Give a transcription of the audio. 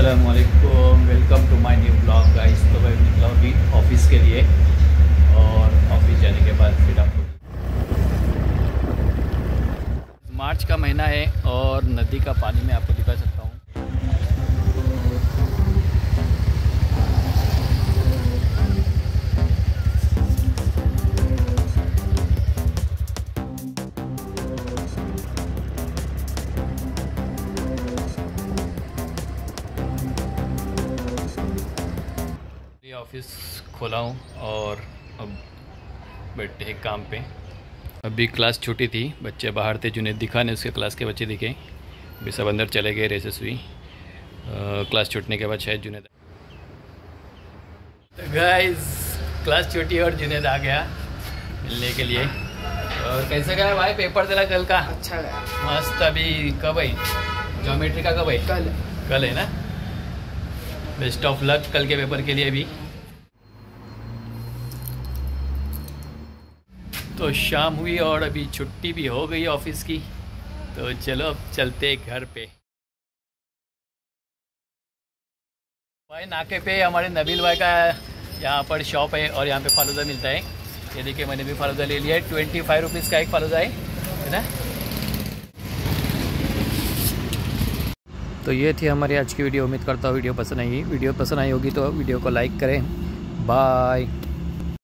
अस्सलाम वालेकुम to my new blog guys तो मैं निकला अभी ऑफ़िस के लिए और ऑफ़िस जाने के बाद फिर आपको मार्च का महीना है और नदी का पानी मैं आपको दिखा सकता हूँ। ये ऑफ़िस खोला हूँ और अब बैठे हैं काम पे। अभी क्लास छुट्टी थी बच्चे बाहर थे जुनेद दिखा नहीं उसके क्लास के बच्चे दिखे। अभी सब अंदर चले गए रेसेस हुई क्लास छूटने के बाद शायद जुनेद तो गाइस क्लास छुट्टी और जुनेद आ गया मिलने के लिए। और कैसे गया भाई पेपर तेरा कल का? अच्छा गया। मस्त अभी कब है? ज्योमेट्री का कब है? कल। कल है ना? बेस्ट ऑफ़ लक कल के पेपर के लिए भी। तो शाम हुई और अभी छुट्टी भी हो गई ऑफ़िस की। तो चलो अब चलते घर पे। भाई, नाके पे हमारे नबील भाई का यहाँ पर शॉप है और यहाँ पे फालूदा मिलता है। ये देखिए, मैंने भी फालूदा ले लिया है। ट्वेंटी फाइव रुपीज़ का एक फालूदा है ना? तो ये थी हमारी आज की वीडियो। उम्मीद करता हूँ वीडियो पसंद आई वीडियो पसंद आई होगी तो वीडियो को लाइक करें। बाय।